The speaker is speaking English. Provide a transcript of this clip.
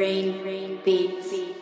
rain, rain beats.